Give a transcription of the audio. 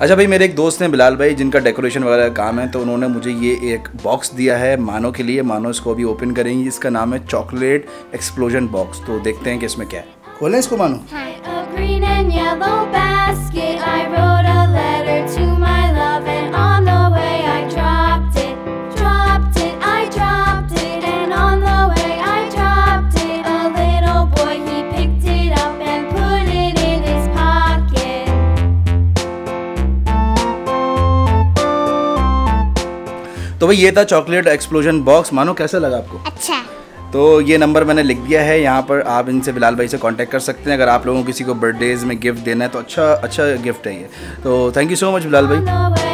अच्छा भाई, मेरे एक दोस्त हैं बिलाल भाई, जिनका डेकोरेशन वगैरह काम है तो उन्होंने मुझे ये एक बॉक्स दिया है मानो के लिए। मानो इसको अभी ओपन करेंगी। इसका नाम है चॉकलेट एक्सप्लोजन बॉक्स तो देखते हैं कि इसमें क्या है। खोलें इसको मानो। तो भाई ये था चॉकलेट एक्सप्लोजन बॉक्स मानो कैसा लगा आपको? अच्छा। तो ये नंबर मैंने लिख दिया है। यहाँ पर आप इनसे बिलाल भाई से कांटेक्ट कर सकते हैं। अगर आप लोगों को किसी को बर्थडेज में गिफ्ट देना है तो अच्छा अच्छा गिफ्ट है ये। तो thank you so much Bilal भाई।